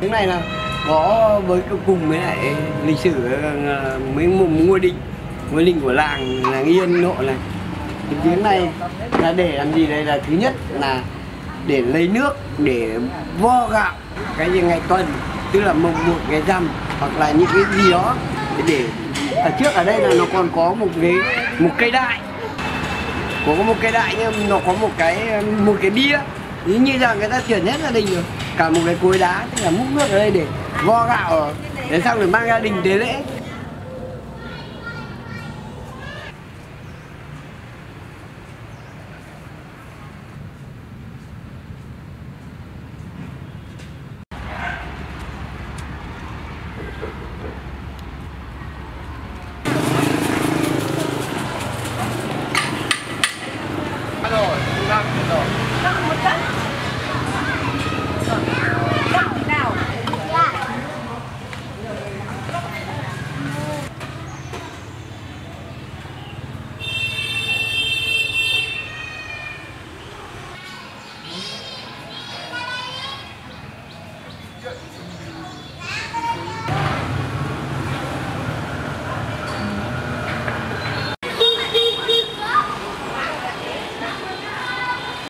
tiếng này là có với cùng với lại lịch sử ờ, ờ, mấy mùng ngôi đình ngôi đình của làng làng Yên Nộ này. Cái giếng này là để làm gì đây? Là thứ nhất là để lấy nước để vo gạo cái gì ngày tuần, tức là mùng một, ngày rằm, hoặc là những cái gì đó để ở trước ở đây là nó còn có một cái, một cây đại. Có một cây đại nhưng nó có một cái một cái bia như rằng người ta chuyển hết gia đình rồi cả một cái cối đá, tức là múc nước ở đây để vo gạo để xong rồi mang gia đình tế lễ. Good.